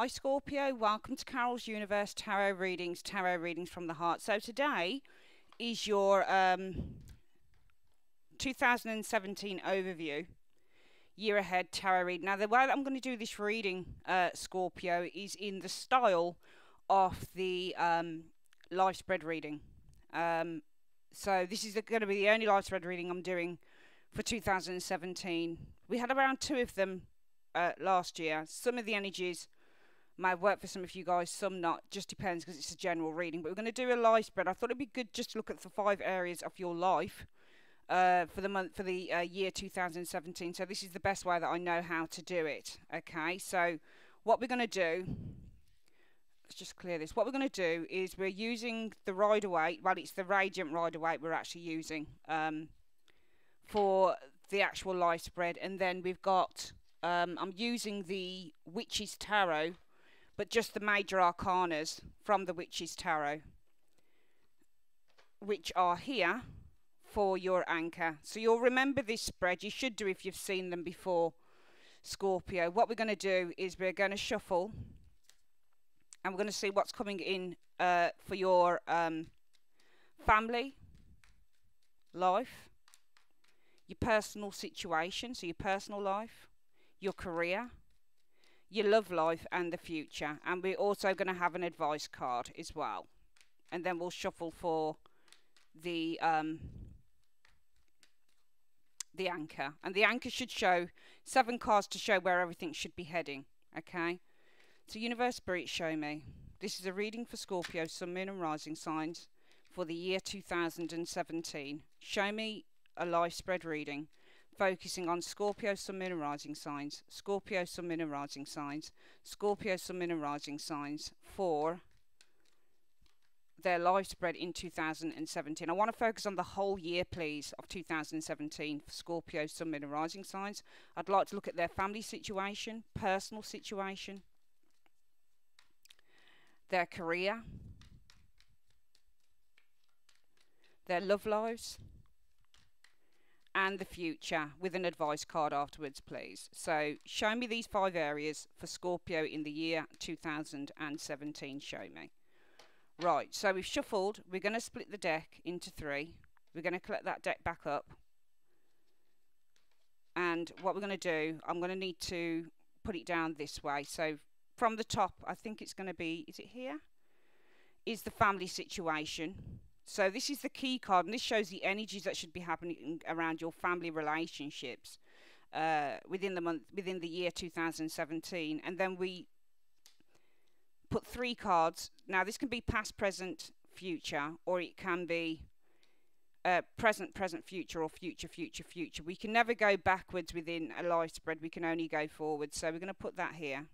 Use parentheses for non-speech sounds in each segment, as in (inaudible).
Hi Scorpio, welcome to Carol's Universe Tarot Readings, Tarot Readings from the Heart. So today is your um, 2017 overview, year ahead tarot reading. Now the way that I'm going to do this reading, uh, Scorpio, is in the style of the um, life spread reading. Um, so this is going to be the only life spread reading I'm doing for 2017. We had around two of them uh, last year. Some of the energies might work for some of you guys, some not. Just depends because it's a general reading. But we're going to do a life spread. I thought it'd be good just to look at the five areas of your life uh, for the month for the uh, year 2017. So this is the best way that I know how to do it. Okay, so what we're going to do. Let's just clear this. What we're going to do is we're using the Rider Waite. Well, it's the Radiant Rider Waite we're actually using um, for the actual life spread, and then we've got. Um, I'm using the Witch's Tarot but just the major arcanas from the Witch's Tarot, which are here for your anchor. So you'll remember this spread. You should do if you've seen them before, Scorpio. What we're going to do is we're going to shuffle and we're going to see what's coming in uh, for your um, family, life, your personal situation, so your personal life, your career, your love life and the future. And we're also going to have an advice card as well. And then we'll shuffle for the um, the anchor. And the anchor should show seven cards to show where everything should be heading. Okay? So Universe Spirit, show me. This is a reading for Scorpio, Sun, Moon and Rising signs for the year 2017. Show me a life spread reading focusing on Scorpio Sun Moon Rising signs, Scorpio Sun Moon Rising signs, Scorpio Sun Moon Rising signs for their life spread in 2017. I want to focus on the whole year, please, of 2017 for Scorpio Sun Moon Rising signs. I'd like to look at their family situation, personal situation, their career, their love lives and the future with an advice card afterwards, please. So show me these five areas for Scorpio in the year 2017. Show me. Right, so we've shuffled. We're going to split the deck into three. We're going to collect that deck back up. And what we're going to do, I'm going to need to put it down this way. So from the top, I think it's going to be, is it here? Is the family situation. So this is the key card, and this shows the energies that should be happening around your family relationships uh, within the month, within the year 2017. And then we put three cards. Now this can be past, present, future, or it can be uh, present, present, future, or future, future, future. We can never go backwards within a life spread. We can only go forward. So we're going to put that here.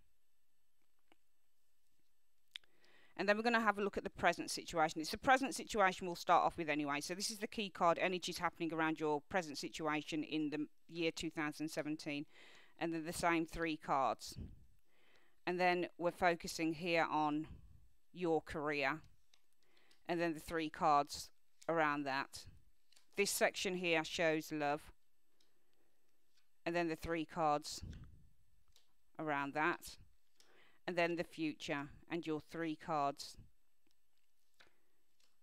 And then we're going to have a look at the present situation. It's the present situation we'll start off with anyway. So this is the key card, energies happening around your present situation in the year 2017. And then the same three cards. And then we're focusing here on your career. And then the three cards around that. This section here shows love. And then the three cards around that and then the future and your three cards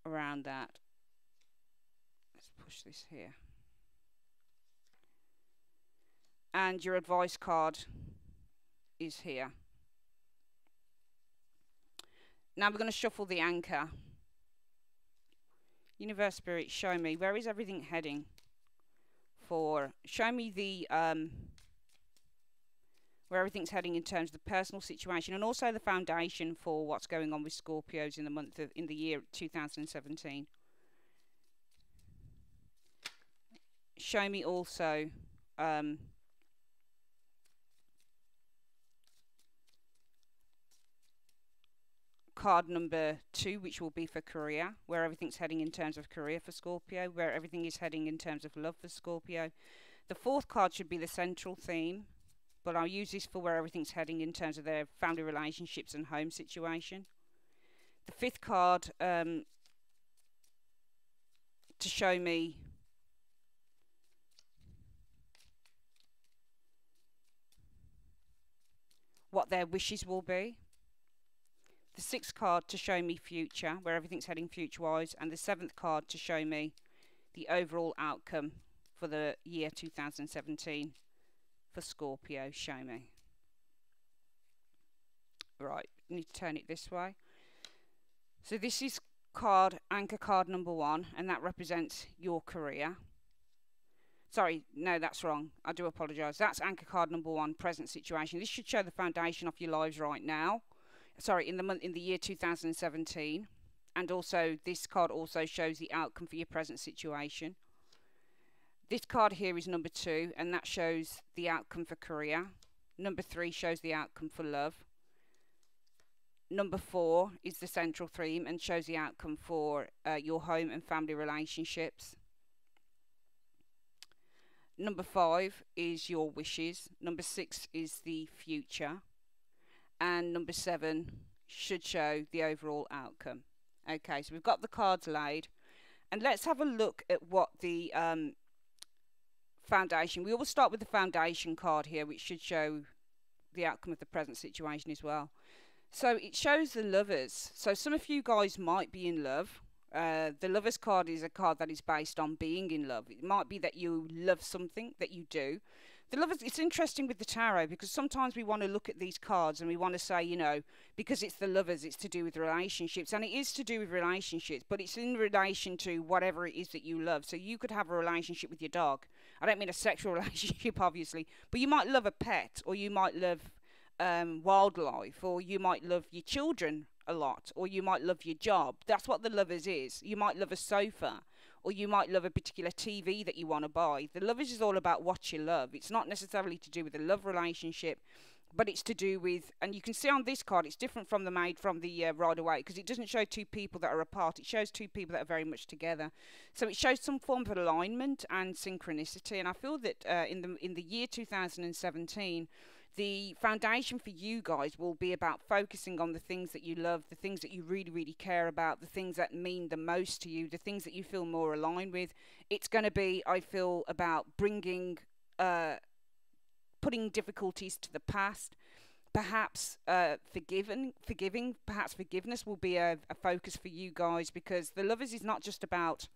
around that. Let's push this here. And your advice card is here. Now we're going to shuffle the anchor. Universe Spirit, show me, where is everything heading for? Show me the um, where everything's heading in terms of the personal situation and also the foundation for what's going on with Scorpios in the month of in the year 2017. Show me also um, card number two, which will be for career, where everything's heading in terms of career for Scorpio, where everything is heading in terms of love for Scorpio. The fourth card should be the central theme, but I'll use this for where everything's heading in terms of their family relationships and home situation. The fifth card um, to show me what their wishes will be. the sixth card to show me future, where everything's heading future wise, and the seventh card to show me the overall outcome for the year 2017 for Scorpio. Show me. Right, need to turn it this way. So this is card, anchor card number one, and that represents your career. Sorry, no, that's wrong. I do apologise. That's anchor card number one, present situation. This should show the foundation of your lives right now. Sorry, in the month, in the year 2017, and also this card also shows the outcome for your present situation. This card here is number two, and that shows the outcome for career. Number three shows the outcome for love. Number four is the central theme and shows the outcome for uh, your home and family relationships. Number five is your wishes. Number six is the future. And number seven should show the overall outcome. Okay, so we've got the cards laid. And let's have a look at what the um, foundation, we always start with the foundation card here, which should show the outcome of the present situation as well. So it shows the lovers. So some of you guys might be in love. Uh, the lovers card is a card that is based on being in love. It might be that you love something that you do. The lovers. It's interesting with the tarot because sometimes we want to look at these cards and we want to say, you know, because it's the lovers, it's to do with relationships, and it is to do with relationships, but it's in relation to whatever it is that you love. So you could have a relationship with your dog. I don't mean a sexual (laughs) relationship, obviously, but you might love a pet, or you might love um, wildlife, or you might love your children a lot, or you might love your job. That's what the lovers is. You might love a sofa, or you might love a particular TV that you want to buy. The lovers is all about what you love. It's not necessarily to do with a love relationship, but it's to do with, and you can see on this card, it's different from the maid from the uh, Rider Waite because it doesn't show two people that are apart. It shows two people that are very much together. So it shows some form of alignment and synchronicity. And I feel that uh, in the in the year 2017 the foundation for you guys will be about focusing on the things that you love, the things that you really, really care about, the things that mean the most to you, the things that you feel more aligned with. It's going to be, I feel, about bringing, uh, putting difficulties to the past. Perhaps uh, forgiven, forgiving, perhaps forgiveness will be a, a focus for you guys because the lovers is not just about.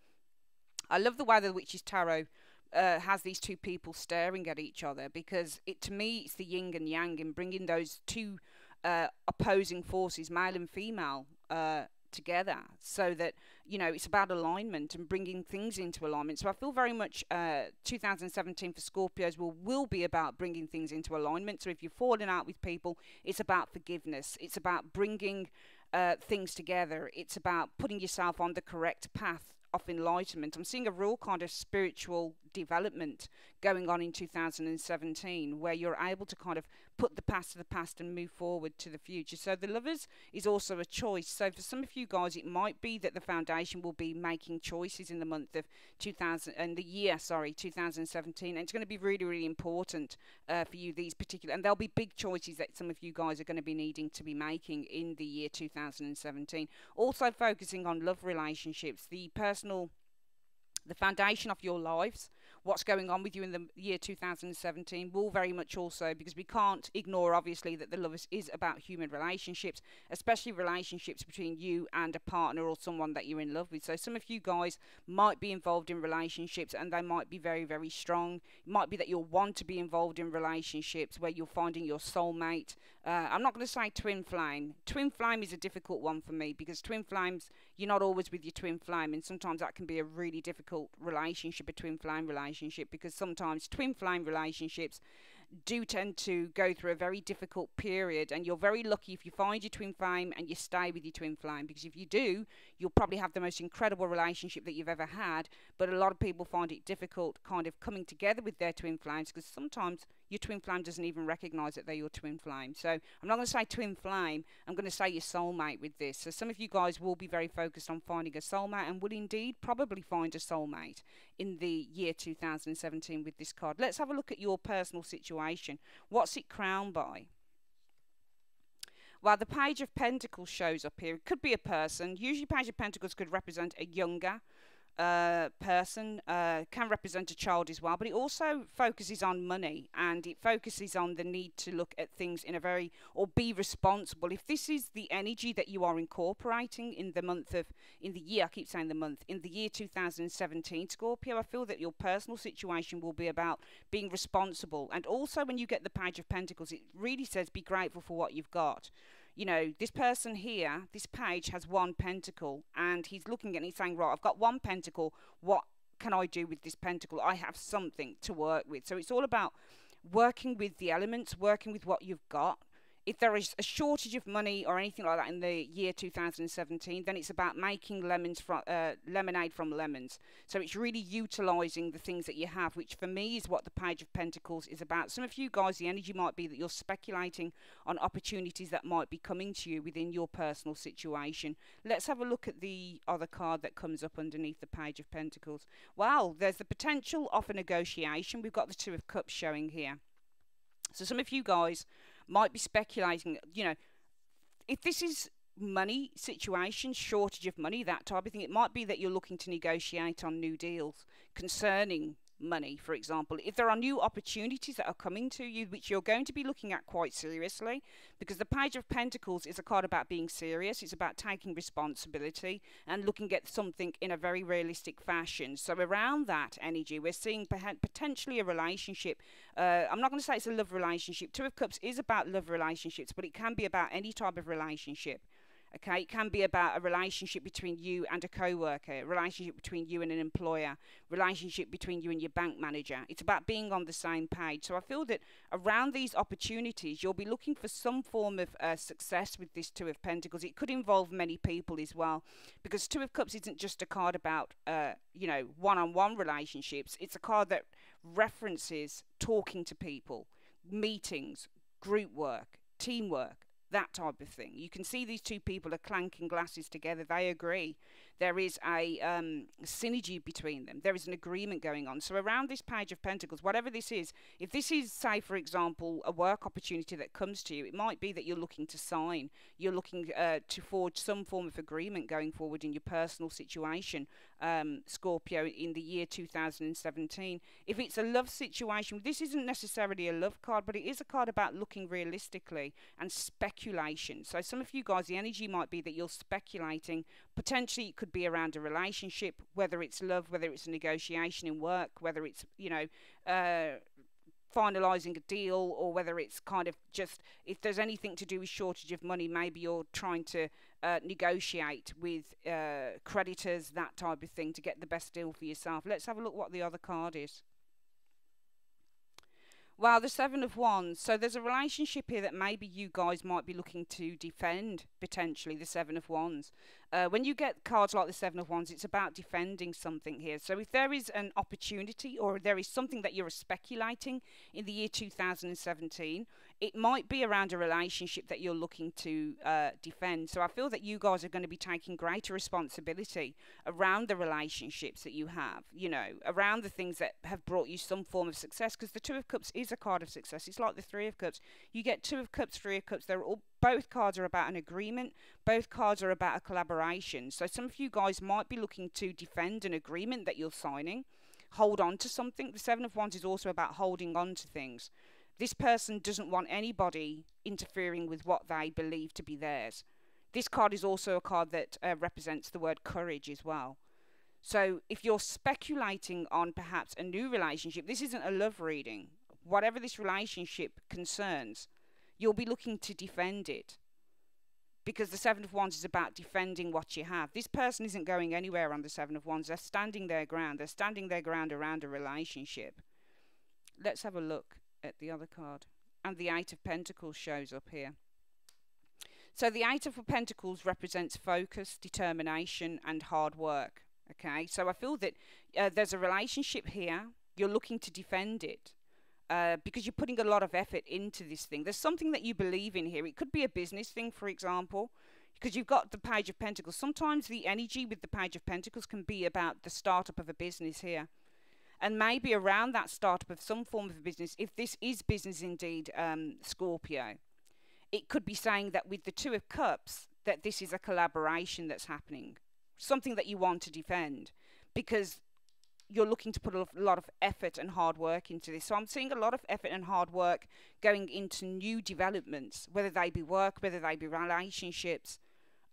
I love the way the Witch's Tarot uh, has these two people staring at each other because it to me it's the yin and yang and bringing those two uh, opposing forces, male and female, uh, together so that you know it's about alignment and bringing things into alignment. So i feel very much uh, 2017 for scorpios will will be about bringing things into alignment. So if you're falling out with people it's about forgiveness. It's about bringing uh, things together. It's about putting yourself on the correct path of enlightenment. I'm seeing a real kind of spiritual development going on in 2017 where you're able to kind of put the past to the past and move forward to the future. So the lovers is also a choice. So for some of you guys, it might be that the foundation will be making choices in the month of 2000 and the year, sorry, 2017. And it's going to be really, really important uh, for you these particular, and there'll be big choices that some of you guys are going to be needing to be making in the year 2017. Also focusing on love relationships, the personal the foundation of your lives what's going on with you in the year 2017 will very much also because we can't ignore obviously that the love is, about human relationships especially relationships between you and a partner or someone that you're in love with. So some of you guys might be involved in relationships and they might be very very strong. It might be that you'll want to be involved in relationships where you're finding your soulmate. Uh, I'm not going to say twin flame. Twin flame is a difficult one for me because twin flames, you're not always with your twin flame, and sometimes that can be a really difficult relationship, twin flame relationship, because sometimes twin flame relationships do tend to go through a very difficult period and you're very lucky if you find your twin flame and you stay with your twin flame because if you do you'll probably have the most incredible relationship that you've ever had but a lot of people find it difficult kind of coming together with their twin flames because sometimes your twin flame doesn't even recognize that they're your twin flame. So I'm not going to say twin flame, I'm going to say your soulmate with this. So some of you guys will be very focused on finding a soulmate and will indeed probably find a soulmate in the year 2017 with this card. Let's have a look at your personal situation. What's it crowned by? Well, the Page of Pentacles shows up here. It could be a person. Usually, Page of Pentacles could represent a younger uh, person uh, can represent a child as well, but it also focuses on money and it focuses on the need to look at things in a very or be responsible. If this is the energy that you are incorporating in the month of in the year, I keep saying the month in the year 2017, Scorpio, I feel that your personal situation will be about being responsible, and also when you get the Page of Pentacles, it really says be grateful for what you've got you know, this person here, this page has one pentacle, and he's looking at it saying, right, I've got one pentacle. What can I do with this pentacle? I have something to work with. So it's all about working with the elements, working with what you've got, if there is a shortage of money or anything like that in the year 2017, then it's about making lemons from uh, lemonade from lemons. So it's really utilizing the things that you have, which for me is what the Page of Pentacles is about. Some of you guys, the energy might be that you're speculating on opportunities that might be coming to you within your personal situation. Let's have a look at the other card that comes up underneath the Page of Pentacles. Well, there's the potential of a negotiation. We've got the Two of Cups showing here. So some of you guys might be speculating, you know, if this is money situation, shortage of money, that type of thing, it might be that you're looking to negotiate on new deals concerning money, for example, if there are new opportunities that are coming to you, which you're going to be looking at quite seriously, because the Page of Pentacles is a card about being serious, it's about taking responsibility and looking at something in a very realistic fashion. So, around that energy, we're seeing potentially a relationship. Uh, I'm not going to say it's a love relationship. Two of Cups is about love relationships, but it can be about any type of relationship. Okay, it can be about a relationship between you and a co-worker, a relationship between you and an employer, relationship between you and your bank manager. It's about being on the same page. So I feel that around these opportunities, you'll be looking for some form of uh, success with this Two of Pentacles. It could involve many people as well, because Two of Cups isn't just a card about, uh, you know, one-on-one relationships. It's a card that references talking to people, meetings, group work, teamwork that type of thing. You can see these two people are clanking glasses together. They agree. There is a um, synergy between them. There is an agreement going on. So around this page of pentacles, whatever this is, if this is, say, for example, a work opportunity that comes to you, it might be that you're looking to sign. You're looking uh, to forge some form of agreement going forward in your personal situation, um, Scorpio, in the year 2017. If it's a love situation, this isn't necessarily a love card, but it is a card about looking realistically and speculation. So some of you guys, the energy might be that you're speculating. Potentially, it could be around a relationship, whether it's love, whether it's a negotiation in work, whether it's, you know, uh, finalising a deal or whether it's kind of just if there's anything to do with shortage of money maybe you're trying to uh, negotiate with uh, creditors that type of thing to get the best deal for yourself. Let's have a look what the other card is well, the Seven of Wands. So there's a relationship here that maybe you guys might be looking to defend, potentially, the Seven of Wands. Uh, when you get cards like the Seven of Wands, it's about defending something here. So if there is an opportunity or there is something that you're speculating in the year 2017, it might be around a relationship that you're looking to uh, defend. So I feel that you guys are going to be taking greater responsibility around the relationships that you have, you know, around the things that have brought you some form of success. Because the Two of Cups is a card of success. It's like the Three of Cups. You get Two of Cups, Three of Cups. They're all both cards are about an agreement. Both cards are about a collaboration. So some of you guys might be looking to defend an agreement that you're signing hold on to something. The Seven of Wands is also about holding on to things. This person doesn't want anybody interfering with what they believe to be theirs. This card is also a card that uh, represents the word courage as well. So if you're speculating on perhaps a new relationship, this isn't a love reading. Whatever this relationship concerns, you'll be looking to defend it. Because the Seven of Wands is about defending what you have. This person isn't going anywhere on the Seven of Wands. They're standing their ground. They're standing their ground around a relationship. Let's have a look at the other card. And the Eight of Pentacles shows up here. So the Eight of Pentacles represents focus, determination, and hard work. Okay, so I feel that uh, there's a relationship here. You're looking to defend it uh, because you're putting a lot of effort into this thing. There's something that you believe in here. It could be a business thing, for example, because you've got the Page of Pentacles. Sometimes the energy with the Page of Pentacles can be about the startup of a business here and maybe around that startup of some form of business, if this is business indeed, um, Scorpio, it could be saying that with the Two of Cups, that this is a collaboration that's happening, something that you want to defend. because you're looking to put a lot of effort and hard work into this. So I'm seeing a lot of effort and hard work going into new developments, whether they be work, whether they be relationships,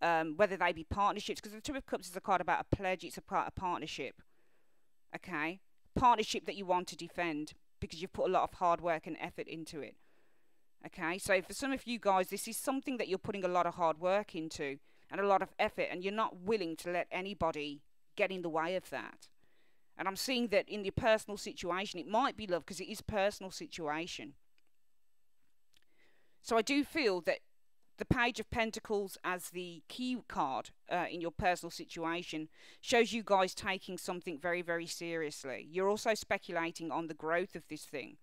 um, whether they be partnerships. Because the Two of Cups is a card about a pledge, it's a part of partnership. Okay? Partnership that you want to defend because you've put a lot of hard work and effort into it. Okay? So for some of you guys, this is something that you're putting a lot of hard work into and a lot of effort, and you're not willing to let anybody get in the way of that. And I'm seeing that in your personal situation, it might be love because it is personal situation. So I do feel that the Page of Pentacles as the key card uh, in your personal situation shows you guys taking something very, very seriously. You're also speculating on the growth of this thing.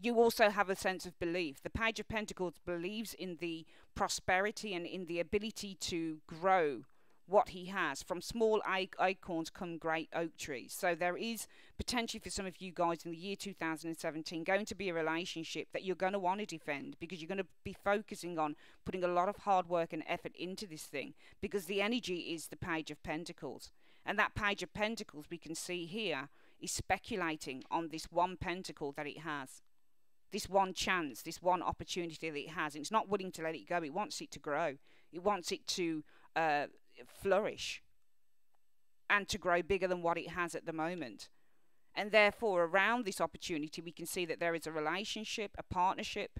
You also have a sense of belief. The Page of Pentacles believes in the prosperity and in the ability to grow what he has. From small acorns come great oak trees. So there is potentially for some of you guys in the year 2017 going to be a relationship that you're going to want to defend because you're going to be focusing on putting a lot of hard work and effort into this thing because the energy is the page of pentacles. And that page of pentacles we can see here is speculating on this one pentacle that it has. This one chance, this one opportunity that it has. And it's not willing to let it go. It wants it to grow. It wants it to uh, flourish and to grow bigger than what it has at the moment. And therefore, around this opportunity, we can see that there is a relationship, a partnership,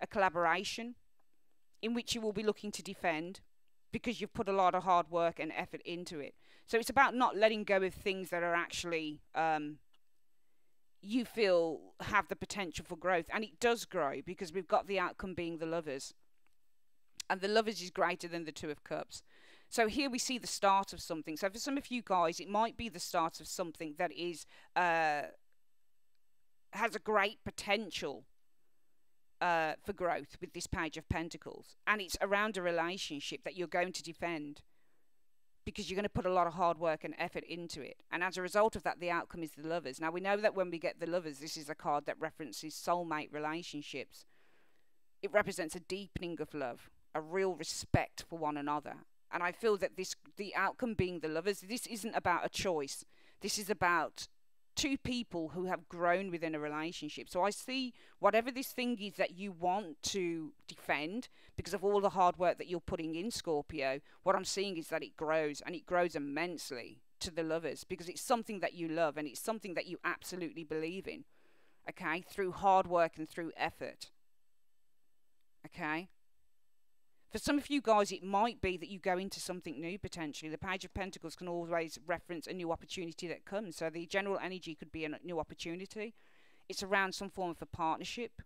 a collaboration in which you will be looking to defend because you've put a lot of hard work and effort into it. So it's about not letting go of things that are actually um, you feel have the potential for growth. And it does grow because we've got the outcome being the lovers. And the lovers is greater than the two of cups. So here we see the start of something. So for some of you guys, it might be the start of something that is uh, has a great potential uh, for growth with this page of pentacles, and it's around a relationship that you're going to defend because you're going to put a lot of hard work and effort into it. And as a result of that, the outcome is the lovers. Now we know that when we get the lovers, this is a card that references soulmate relationships. It represents a deepening of love, a real respect for one another, and I feel that this the outcome being the lovers. This isn't about a choice. This is about two people who have grown within a relationship. So I see whatever this thing is that you want to defend because of all the hard work that you're putting in Scorpio, what I'm seeing is that it grows and it grows immensely to the lovers because it's something that you love and it's something that you absolutely believe in. Okay? Through hard work and through effort. Okay? For some of you guys, it might be that you go into something new potentially. The Page of Pentacles can always reference a new opportunity that comes. So the general energy could be a new opportunity. It's around some form of a partnership.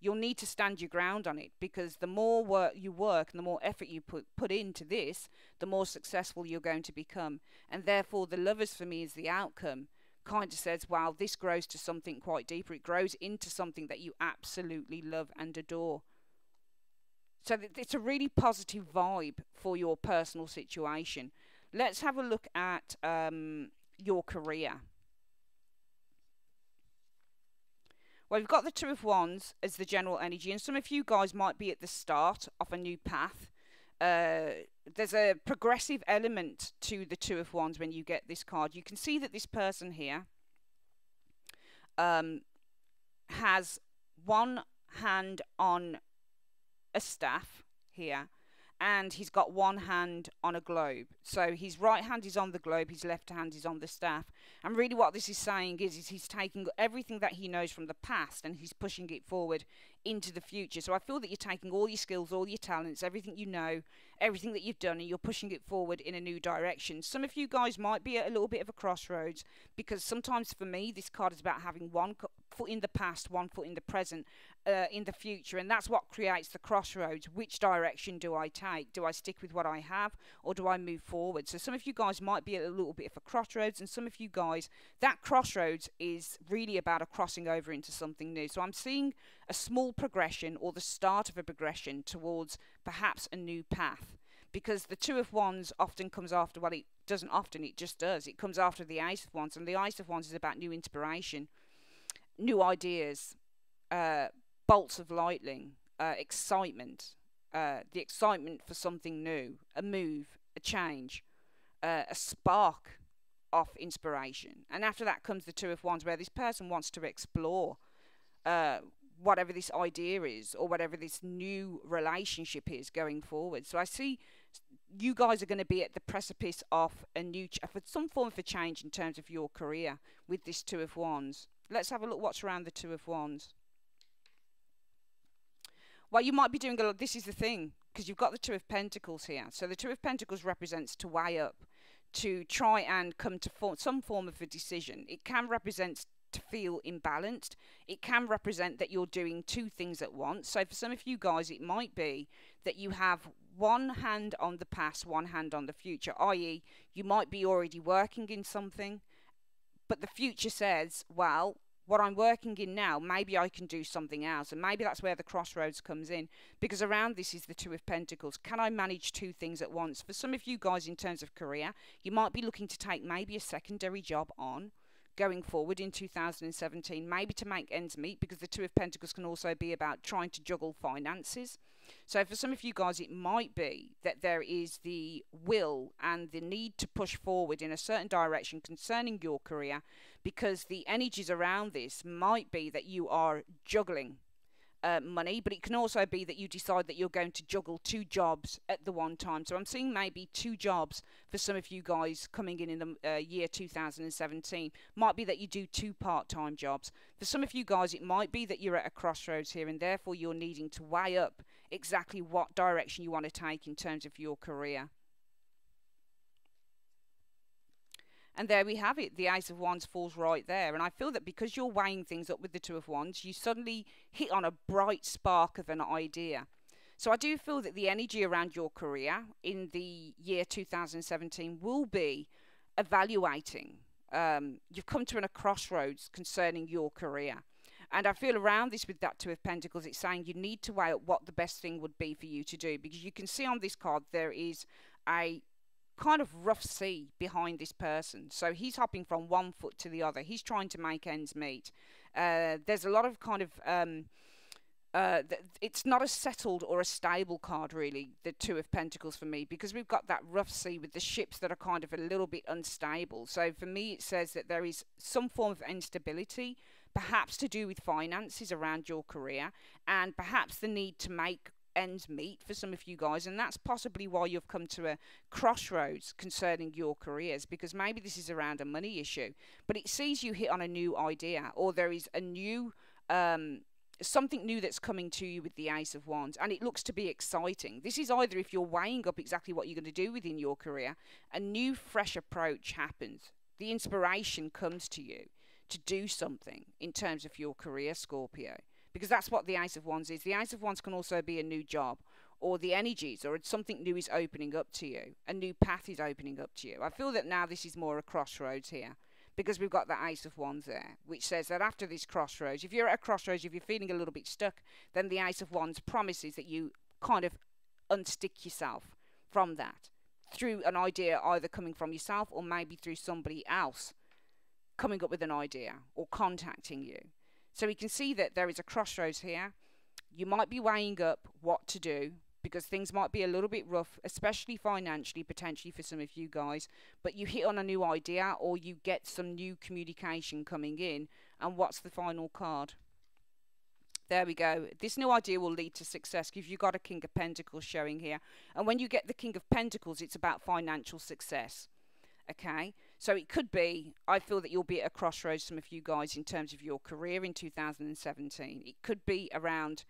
You'll need to stand your ground on it because the more work you work and the more effort you put put into this, the more successful you're going to become. And therefore, the lovers for me is the outcome. Kind of says, wow, this grows to something quite deeper. It grows into something that you absolutely love and adore. So it's a really positive vibe for your personal situation. Let's have a look at um, your career. Well, we've got the Two of Wands as the general energy, and some of you guys might be at the start of a new path. Uh, there's a progressive element to the Two of Wands when you get this card. You can see that this person here um, has one hand on a staff here and he's got one hand on a globe. So his right hand is on the globe, his left hand is on the staff. And really what this is saying is, is he's taking everything that he knows from the past and he's pushing it forward into the future. So I feel that you're taking all your skills, all your talents, everything you know, everything that you've done, and you're pushing it forward in a new direction. Some of you guys might be at a little bit of a crossroads because sometimes for me, this card is about having one foot in the past, one foot in the present, uh, in the future, and that's what creates the crossroads. Which direction do I take? Do I stick with what I have, or do I move forward? So some of you guys might be at a little bit of a crossroads, and some of you guys, that crossroads is really about a crossing over into something new. So I'm seeing a small progression or the start of a progression towards perhaps a new path. Because the Two of Wands often comes after, well, it doesn't often, it just does. It comes after the Ace of Wands, and the Ace of Wands is about new inspiration, new ideas, uh, bolts of lightning, uh, excitement, uh, the excitement for something new, a move, a change, uh, a spark of inspiration. And after that comes the Two of Wands, where this person wants to explore uh, whatever this idea is or whatever this new relationship is going forward. So I see you guys are going to be at the precipice of a new, for some form of a change in terms of your career with this Two of Wands. Let's have a look what's around the Two of Wands. Well, you might be doing a lot. This is the thing because you've got the Two of Pentacles here. So the Two of Pentacles represents to weigh up, to try and come to some form of a decision. It can represent to feel imbalanced. It can represent that you're doing two things at once. So for some of you guys, it might be that you have one hand on the past, one hand on the future, i.e., you might be already working in something, but the future says, well, what I'm working in now, maybe I can do something else. And maybe that's where the crossroads comes in. Because around this is the Two of Pentacles. Can I manage two things at once? For some of you guys, in terms of career, you might be looking to take maybe a secondary job on going forward in 2017, maybe to make ends meet, because the Two of Pentacles can also be about trying to juggle finances. So for some of you guys, it might be that there is the will and the need to push forward in a certain direction concerning your career because the energies around this might be that you are juggling uh, money, but it can also be that you decide that you're going to juggle two jobs at the one time. So I'm seeing maybe two jobs for some of you guys coming in in the uh, year 2017. Might be that you do two part-time jobs. For some of you guys, it might be that you're at a crossroads here, and therefore you're needing to weigh up exactly what direction you want to take in terms of your career. And there we have it. The Ace of Wands falls right there. And I feel that because you're weighing things up with the Two of Wands, you suddenly hit on a bright spark of an idea. So I do feel that the energy around your career in the year 2017 will be evaluating. Um, you've come to a crossroads concerning your career. And I feel around this with that Two of Pentacles, it's saying you need to weigh up what the best thing would be for you to do. Because you can see on this card there is a kind of rough sea behind this person. So he's hopping from one foot to the other. He's trying to make ends meet. Uh, there's a lot of kind of. Um, uh, it's not a settled or a stable card, really, the Two of Pentacles for me, because we've got that rough sea with the ships that are kind of a little bit unstable. So for me, it says that there is some form of instability, perhaps to do with finances around your career, and perhaps the need to make ends meet for some of you guys, and that's possibly why you've come to a crossroads concerning your careers because maybe this is around a money issue, but it sees you hit on a new idea or there is a new. Um, something new that's coming to you with the Ace of Wands, and it looks to be exciting. This is either if you're weighing up exactly what you're going to do within your career, a new, fresh approach happens. The inspiration comes to you to do something in terms of your career, Scorpio because that's what the Ace of Wands is. The Ace of Wands can also be a new job or the energies or something new is opening up to you. A new path is opening up to you. I feel that now this is more a crossroads here because we've got the Ace of Wands there, which says that after this crossroads, if you're at a crossroads, if you're feeling a little bit stuck, then the Ace of Wands promises that you kind of unstick yourself from that through an idea either coming from yourself or maybe through somebody else coming up with an idea or contacting you. So we can see that there is a crossroads here. You might be weighing up what to do because things might be a little bit rough, especially financially, potentially for some of you guys. But you hit on a new idea or you get some new communication coming in. And what's the final card? There we go. This new idea will lead to success because you've got a King of Pentacles showing here. And when you get the King of Pentacles, it's about financial success. Okay? So it could be, I feel that you'll be at a crossroads, some of you guys, in terms of your career in 2017. It could be around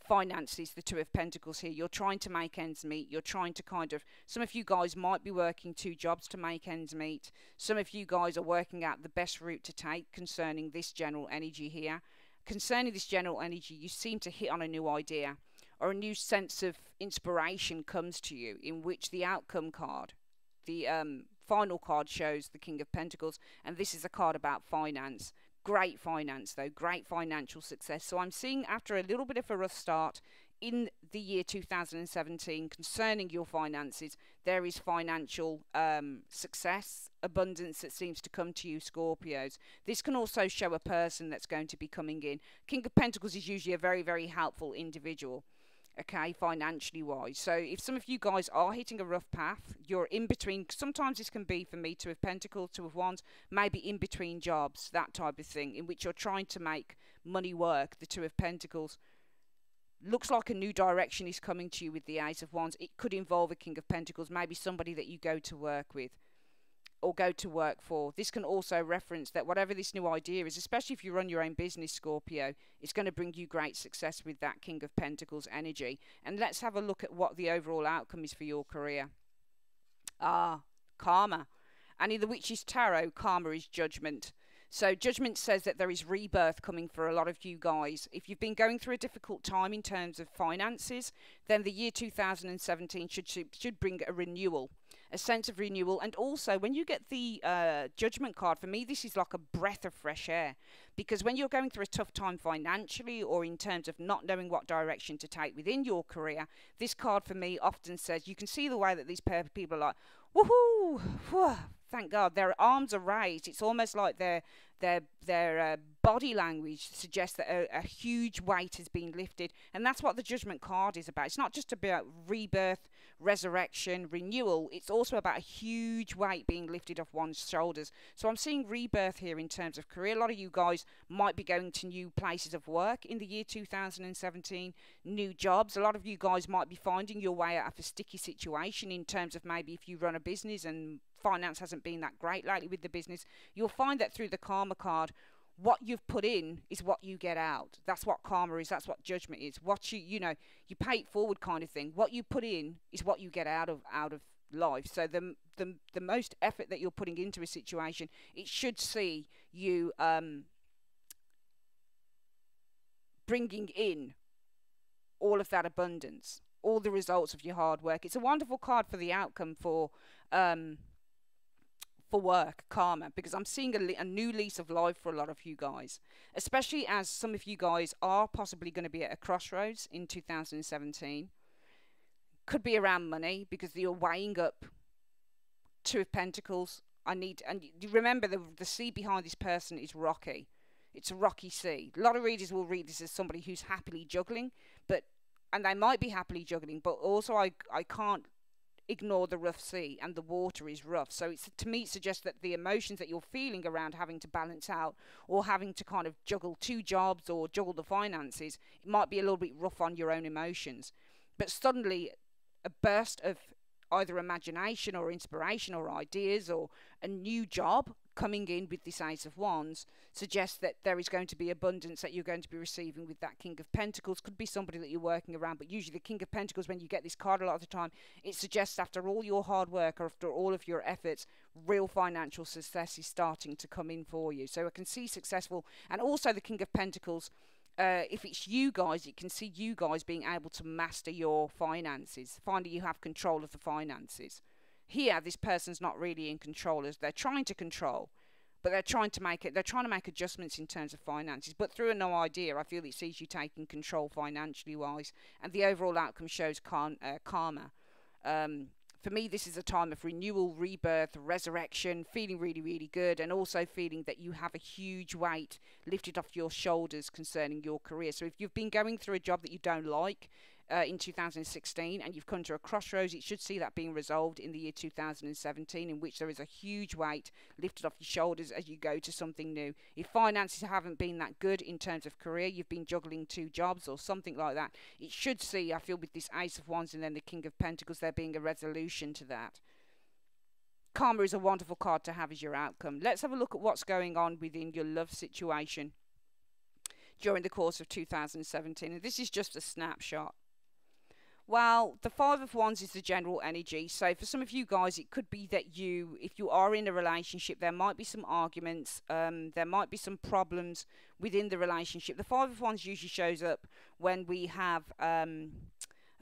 finances, the Two of Pentacles here. You're trying to make ends meet. You're trying to kind of, some of you guys might be working two jobs to make ends meet. Some of you guys are working out the best route to take concerning this general energy here. Concerning this general energy, you seem to hit on a new idea or a new sense of inspiration comes to you in which the outcome card, the um, final card shows the King of Pentacles, and this is a card about finance. Great finance, though, great financial success. So I'm seeing after a little bit of a rough start in the year 2017 concerning your finances, there is financial um, success, abundance that seems to come to you, Scorpios. This can also show a person that's going to be coming in. King of Pentacles is usually a very, very helpful individual. Okay, financially wise. So if some of you guys are hitting a rough path, you're in between. Sometimes this can be for me two of Pentacles, two of Wands, maybe in between jobs, that type of thing, in which you're trying to make money work. The two of Pentacles looks like a new direction is coming to you with the Ace of Wands. It could involve a King of Pentacles, maybe somebody that you go to work with or go to work for. This can also reference that whatever this new idea is, especially if you run your own business, Scorpio, it's going to bring you great success with that King of Pentacles energy. And let's have a look at what the overall outcome is for your career. Ah, karma. And in the Witch's Tarot, karma is judgment. So, judgment says that there is rebirth coming for a lot of you guys. If you've been going through a difficult time in terms of finances, then the year 2017 should, should bring a renewal a sense of renewal. And also, when you get the uh, judgment card, for me, this is like a breath of fresh air. Because when you're going through a tough time financially or in terms of not knowing what direction to take within your career, this card for me often says you can see the way that these people are like, woohoo, whew, thank God, their arms are raised. It's almost like their their their uh, body language suggests that a, a, huge weight has been lifted, and that's what the judgment card is about. It's not just about rebirth, resurrection, renewal. It's also about a huge weight being lifted off one's shoulders. So I'm seeing rebirth here in terms of career. A lot of you guys might be going to new places of work in the year 2017, new jobs. A lot of you guys might be finding your way out of a sticky situation in terms of maybe if you run a business and finance hasn't been that great lately with the business, you'll find that through the karma card, what you've put in is what you get out. That's what karma is. That's what judgment is. What you you know you pay it forward kind of thing. What you put in is what you get out of out of life. So the the the most effort that you're putting into a situation, it should see you um, bringing in all of that abundance, all the results of your hard work. It's a wonderful card for the outcome for. Um, for work, karma, because I'm seeing a, a, new lease of life for a lot of you guys, especially as some of you guys are possibly going to be at a crossroads in 2017. Could be around money because you're weighing up Two of Pentacles. I need, and you remember the the sea behind this person is rocky. It's a rocky sea. A lot of readers will read this as somebody who's happily juggling, but and they might be happily juggling, but also I I can't ignore the rough sea and the water is rough. So it's to me it suggests that the emotions that you're feeling around having to balance out or having to kind of juggle two jobs or juggle the finances, it might be a little bit rough on your own emotions. But suddenly a burst of either imagination or inspiration or ideas or a new job coming in with this Ace of Wands suggests that there is going to be abundance that you're going to be receiving with that King of Pentacles. Could be somebody that you're working around, but usually the King of Pentacles, when you get this card a lot of the time, it suggests after all your hard work or after all of your efforts, real financial success is starting to come in for you. So I can see successful, and also the King of Pentacles. Uh, if it's you guys, it can see you guys being able to master your finances, finding you have control of the finances. Here, this person's not really in control as they're trying to control, but they're trying to make it. They're trying to make adjustments in terms of finances, but through a no idea, I feel it sees you taking control financially wise, and the overall outcome shows car- uh, karma. Um, for me, this is a time of renewal, rebirth, resurrection, feeling really, really good, and also feeling that you have a huge weight lifted off your shoulders concerning your career. So, if you've been going through a job that you don't like, uh, in 2016 and you've come to a crossroads, it should see that being resolved in the year 2017, in which there is a huge weight lifted off your shoulders as you go to something new. If finances haven't been that good in terms of career, you've been juggling two jobs or something like that, it should see, I feel, with this Ace of Wands and then the King of Pentacles, there being a resolution to that. Karma is a wonderful card to have as your outcome. Let's have a look at what's going on within your love situation during the course of 2017. And this is just a snapshot. Well, the Five of Wands is the general energy. So for some of you guys, it could be that you, if you are in a relationship, there might be some arguments, um, there might be some problems within the relationship. The Five of Wands usually shows up when we have um,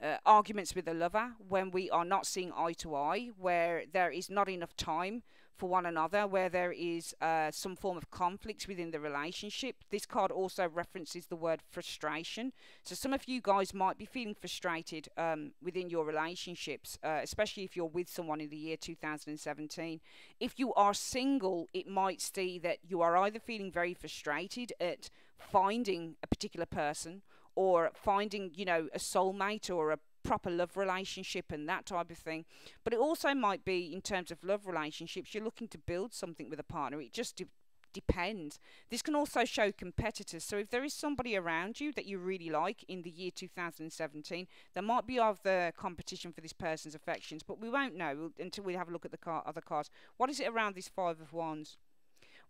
uh, arguments with a lover, when we are not seeing eye to eye, where there is not enough time for one another, where there is uh, some form of conflict within the relationship. This card also references the word frustration. So some of you guys might be feeling frustrated um, within your relationships, uh, especially if you're with someone in the year 2017. If you are single, it might see that you are either feeling very frustrated at finding a particular person or finding, you know, a soulmate or a proper love relationship and that type of thing. But it also might be in terms of love relationships, you're looking to build something with a partner. It just de- depends. This can also show competitors. So if there is somebody around you that you really like in the year 2017, there might be other competition for this person's affections, but we won't know until we have a look at the car- other cards. What is it around this Five of Wands?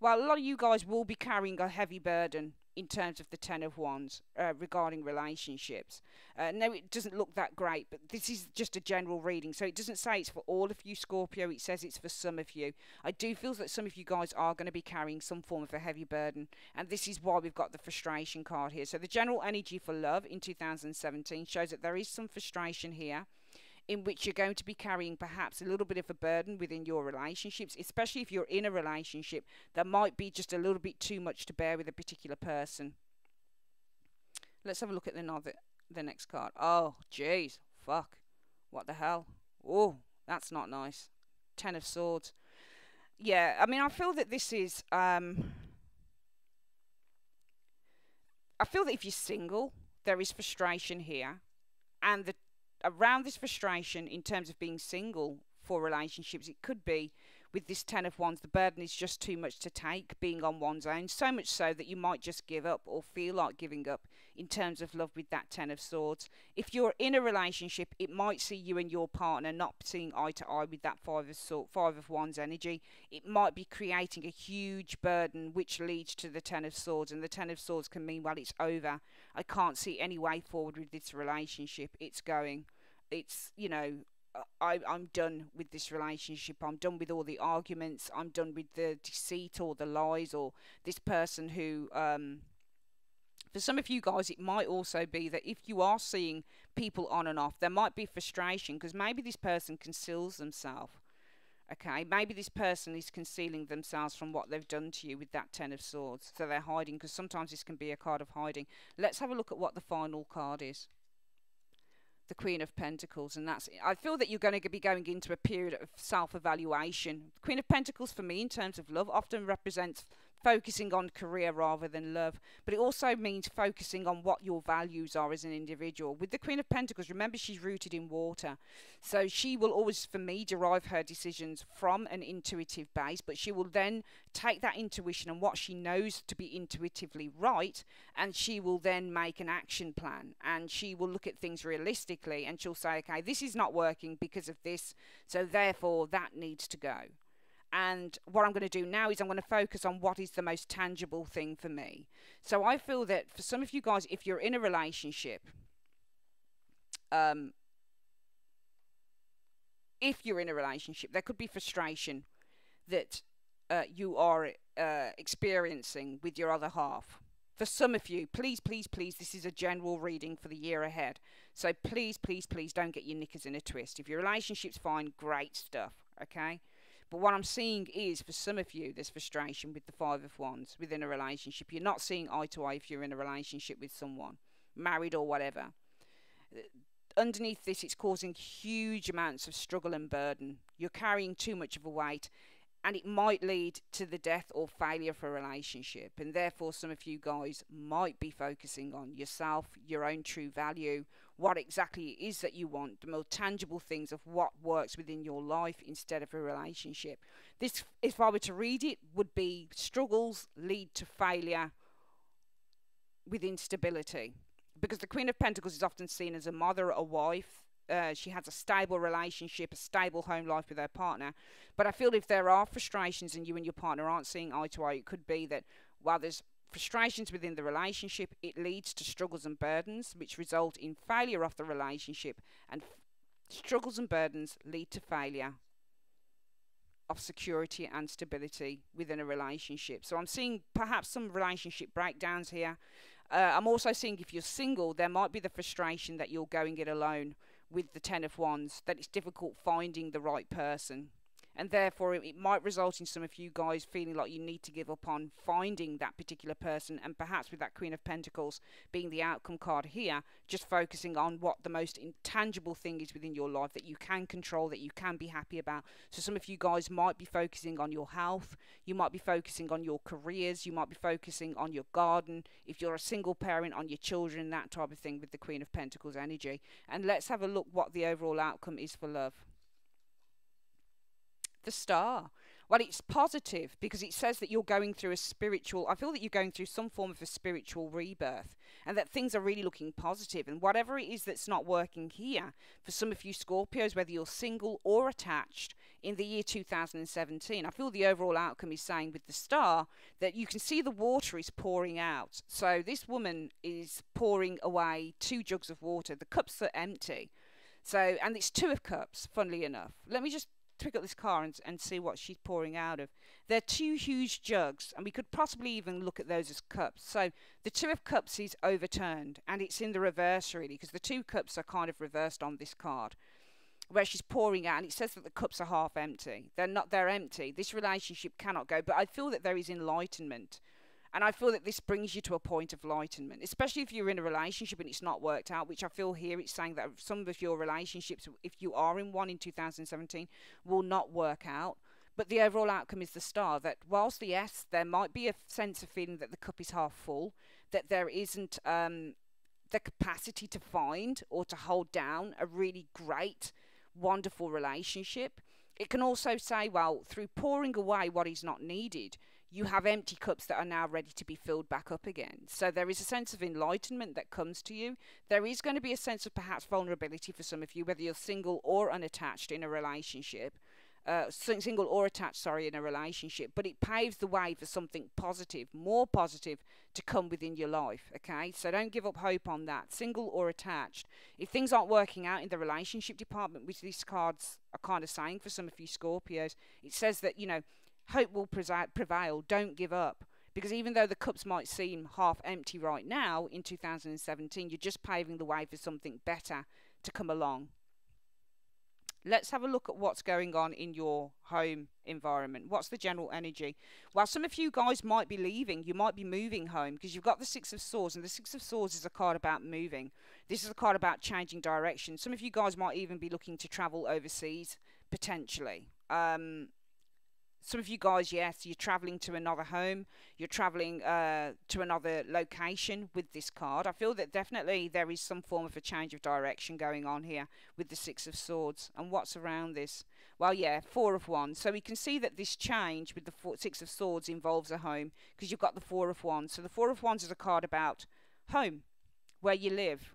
Well, a lot of you guys will be carrying a heavy burden in terms of the Ten of Wands uh, regarding relationships. Uh, no, it doesn't look that great, but this is just a general reading. So it doesn't say it's for all of you, Scorpio. It says it's for some of you. I do feel that some of you guys are going to be carrying some form of a heavy burden, and this is why we've got the frustration card here. So the general energy for love in 2017 shows that there is some frustration here in which you're going to be carrying perhaps a little bit of a burden within your relationships, especially if you're in a relationship that might be just a little bit too much to bear with a particular person. Let's have a look at the, another, the next card. Oh, jeez. Fuck. What the hell? Oh, that's not nice. Ten of Swords. Yeah, I mean, I feel that this is. Um, I feel that if you're single, there is frustration here. And the around this frustration in terms of being single for relationships, it could be with this Ten of Wands, the burden is just too much to take being on one's own. So much so that you might just give up or feel like giving up in terms of love with that Ten of Swords. If you're in a relationship, it might see you and your partner not seeing eye to eye with that Five of Sword, Five of Wands energy. It might be creating a huge burden which leads to the Ten of Swords, and the Ten of Swords can mean, well, it's over. I can't see any way forward with this relationship. It's going. It's, you know, I, I'm done with this relationship. I'm done with all the arguments. I'm done with the deceit or the lies or this person who, um, for some of you guys, it might also be that if you are seeing people on and off, there might be frustration because maybe this person conceals themselves. Okay, maybe this person is concealing themselves from what they've done to you with that Ten of Swords. So they're hiding because sometimes this can be a card of hiding. Let's have a look at what the final card is the Queen of Pentacles, and that's. I feel that you're going to be going into a period of self-evaluation. Queen of Pentacles, for me, in terms of love, often represents focusing on career rather than love. But it also means focusing on what your values are as an individual. With the Queen of Pentacles, remember she's rooted in water. So she will always, for me, derive her decisions from an intuitive base, but she will then take that intuition and what she knows to be intuitively right, and she will then make an action plan. And she will look at things realistically and she'll say, okay, this is not working because of this, so therefore that needs to go. And what I'm going to do now is I'm going to focus on what is the most tangible thing for me. So I feel that for some of you guys, if you're in a relationship, um, if you're in a relationship, there could be frustration that uh, you are uh, experiencing with your other half. For some of you, please, please, please, this is a general reading for the year ahead. So please, please, please don't get your knickers in a twist. If your relationship's fine, great stuff, okay? But what I'm seeing is, for some of you, there's frustration with the Five of Wands within a relationship. You're not seeing eye to eye if you're in a relationship with someone, married or whatever. Underneath this, it's causing huge amounts of struggle and burden. You're carrying too much of a weight, and it might lead to the death or failure of a relationship. And therefore, some of you guys might be focusing on yourself, your own true value, what exactly it is that you want, the more tangible things of what works within your life instead of a relationship. This, if I were to read it, would be struggles lead to failure with instability. Because the Queen of Pentacles is often seen as a mother, a wife. Uh, she has a stable relationship, a stable home life with her partner. But I feel if there are frustrations and you and your partner aren't seeing eye to eye, it could be that while there's frustrations within the relationship, it leads to struggles and burdens, which result in failure of the relationship, and struggles and burdens lead to failure of security and stability within a relationship. So I'm seeing perhaps some relationship breakdowns here. Uh, I'm also seeing if you're single, there might be the frustration that you're going it alone with the Ten of Wands, that it's difficult finding the right person and therefore it, it, might result in some of you guys feeling like you need to give up on finding that particular person and perhaps with that queen of pentacles being the outcome card here just focusing on what the most intangible thing is within your life that you can control that you can be happy about. So some of you guys might be focusing on your health you might be focusing on your careers you might be focusing on your garden if you're a single parent on your children that type of thing with the queen of pentacles energy. And let's have a look what the overall outcome is for love the star? Well, it's positive because it says that you're going through a spiritual, I feel that you're going through some form of a spiritual rebirth and that things are really looking positive. And whatever it is that's not working here, for some of you Scorpios, whether you're single or attached in the year 2017, I feel the overall outcome is saying with the star that you can see the water is pouring out. So this woman is pouring away two jugs of water. The cups are empty. So, and it's two of cups, funnily enough. Let me just pick up this car and, and see what she's pouring out of. They're two huge jugs, and we could possibly even look at those as cups. So the two of cups is overturned, and it's in the reverse really, because the two cups are kind of reversed on this card. Where she's pouring out, and it says that the cups are half empty. They're not. They're empty. This relationship cannot go. But I feel that there is enlightenment and I feel that this brings you to a point of enlightenment, especially if you're in a relationship and it's not worked out, which I feel here it's saying that some of your relationships, if you are in one in 2017, will not work out. But the overall outcome is the star that whilst the yes, there might be a sense of feeling that the cup is half full, that there isn't um, the capacity to find or to hold down a really great, wonderful relationship. It can also say, well, through pouring away what is not needed, you have empty cups that are now ready to be filled back up again. So there is a sense of enlightenment that comes to you. There is going to be a sense of perhaps vulnerability for some of you, whether you're single or unattached in a relationship. Uh, single or attached, sorry, in a relationship, but it paves the way for something positive, more positive to come within your life. Okay, so don't give up hope on that. Single or attached. If things aren't working out in the relationship department, which these cards are kind of saying for some of you Scorpios, it says that you know hope will prevail. Don't give up. Because even though the cups might seem half empty right now in 2017, you're just paving the way for something better to come along. Let's have a look at what's going on in your home environment. What's the general energy? Well, some of you guys might be leaving. You might be moving home because you've got the Six of Swords, and the Six of Swords is a card about moving. This is a card about changing direction. Some of you guys might even be looking to travel overseas, potentially. Um, some of you guys, yes, you're traveling to another home, you're traveling uh, to another location with this card. I feel that definitely there is some form of a change of direction going on here with the Six of Swords. And what's around this? Well, yeah, Four of Wands. So we can see that this change with the four, Six of Swords involves a home because you've got the Four of Wands. So the Four of Wands is a card about home, where you live,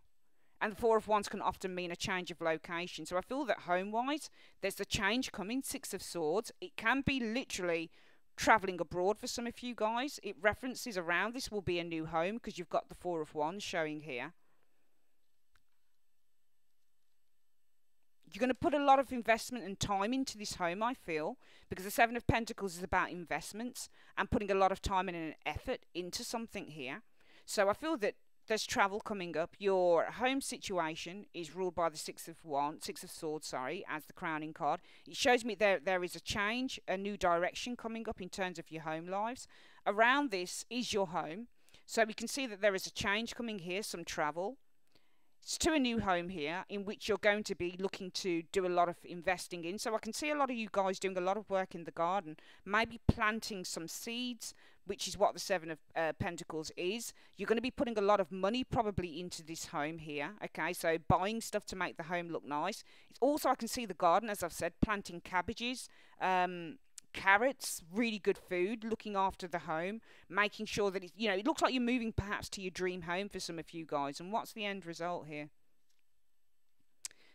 and the Four of Wands can often mean a change of location. So I feel that home wise, there's a change coming. Six of Swords. It can be literally traveling abroad for some of you guys. It references around this will be a new home because you've got the Four of Wands showing here. You're going to put a lot of investment and time into this home, I feel, because the Seven of Pentacles is about investments and putting a lot of time and effort into something here. So I feel that there's travel coming up. Your home situation is ruled by the Six of Wands, Six of Swords, sorry, as the crowning card. It shows me there there is a change, a new direction coming up in terms of your home lives. Around this is your home. So we can see that there is a change coming here, some travel to a new home here in which you're going to be looking to do a lot of investing in. So I can see a lot of you guys doing a lot of work in the garden, maybe planting some seeds, which is what the Seven of uh, Pentacles is. You're going to be putting a lot of money probably into this home here. Okay, so buying stuff to make the home look nice. It's also, I can see the garden, as I've said, planting cabbages. Um, carrots, really good food, looking after the home, making sure that it, you know, it looks like you're moving perhaps to your dream home for some of you guys. And what's the end result here?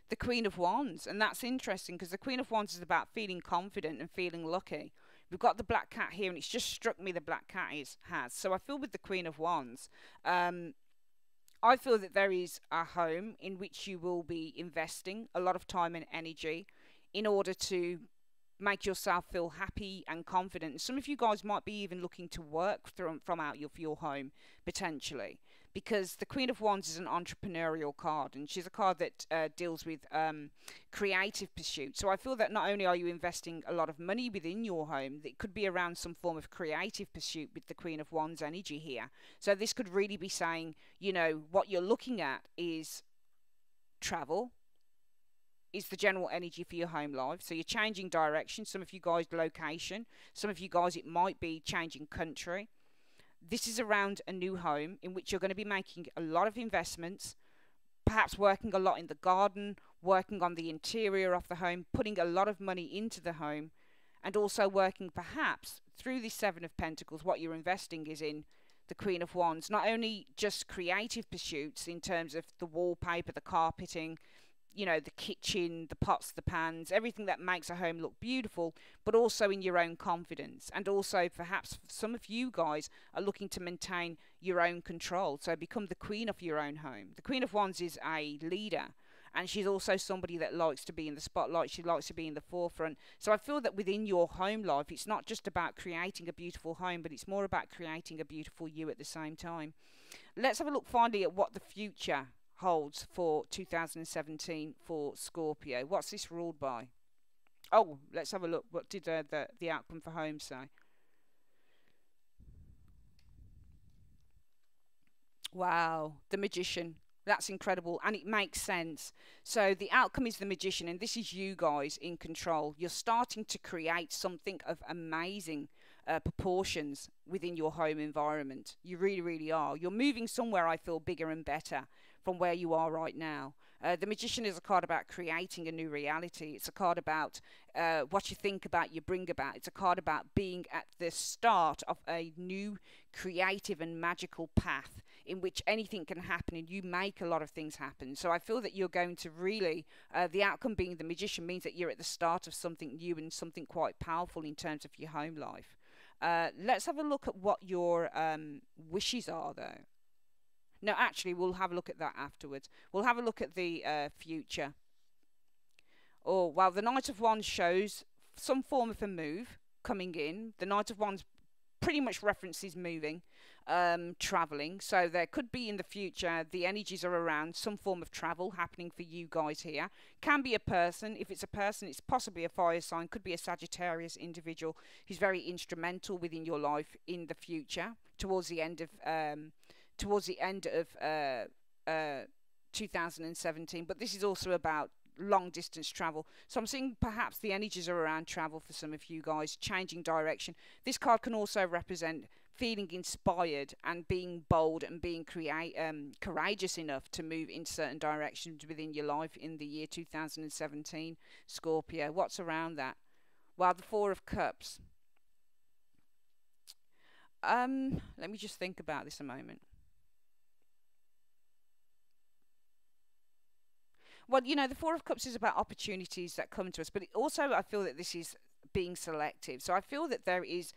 The Queen of Wands. And that's interesting because the Queen of Wands is about feeling confident and feeling lucky. We've got the black cat here, and it's just struck me the black cat is, has. So I feel with the Queen of Wands, um, I feel that there is a home in which you will be investing a lot of time and energy in order to make yourself feel happy and confident. Some of you guys might be even looking to work from, from out of your home potentially because the Queen of Wands is an entrepreneurial card and she's a card that uh, deals with um, creative pursuits. So I feel that not only are you investing a lot of money within your home, it could be around some form of creative pursuit with the Queen of Wands energy here. So this could really be saying, you know, what you're looking at is travel, is the general energy for your home life. So you're changing direction. Some of you guys, location. Some of you guys, it might be changing country. This is around a new home in which you're going to be making a lot of investments, perhaps working a lot in the garden, working on the interior of the home, putting a lot of money into the home, and also working perhaps through the Seven of Pentacles. What you're investing is in the Queen of Wands, not only just creative pursuits in terms of the wallpaper, the carpeting, you know, the kitchen, the pots, the pans, everything that makes a home look beautiful, but also in your own confidence. And also, perhaps some of you guys are looking to maintain your own control. So become the queen of your own home. The Queen of Wands is a leader. And she's also somebody that likes to be in the spotlight. She likes to be in the forefront. So I feel that within your home life, it's not just about creating a beautiful home, but it's more about creating a beautiful you at the same time. Let's have a look finally at what the future holds for 2017 for Scorpio. What's this ruled by? Oh, let's have a look. What did uh, the the outcome for home say? Wow, the magician. That's incredible and it makes sense. So the outcome is the magician and this is you guys in control. You're starting to create something of amazing uh, proportions within your home environment. You really, really are. You're moving somewhere I feel bigger and better from where you are right now. Uh, the Magician is a card about creating a new reality. It's a card about uh, what you think about, you bring about. It's a card about being at the start of a new creative and magical path in which anything can happen and you make a lot of things happen. So I feel that you're going to really, uh, the outcome being the Magician means that you're at the start of something new and something quite powerful in terms of your home life. Uh, let's have a look at what your um, wishes are, though. No, actually, we'll have a look at that afterwards. We'll have a look at the uh, future. Oh, well, the Knight of Wands shows some form of a move coming in. The Knight of Wands pretty much references moving, um, traveling. So there could be in the future, the energies are around some form of travel happening for you guys here. Can be a person. If it's a person, it's possibly a fire sign. Could be a Sagittarius individual who's very instrumental within your life in the future towards the end of um, towards the end of uh, uh, 2017. But this is also about long distance travel. So I'm seeing perhaps the energies are around travel for some of you guys, changing direction. This card can also represent feeling inspired and being bold and being create um, courageous enough to move in certain directions within your life in the year 2017 Scorpio what's around that well the four of cups um let me just think about this a moment Well, you know, the Four of Cups is about opportunities that come to us, but also I feel that this is being selective. So I feel that there is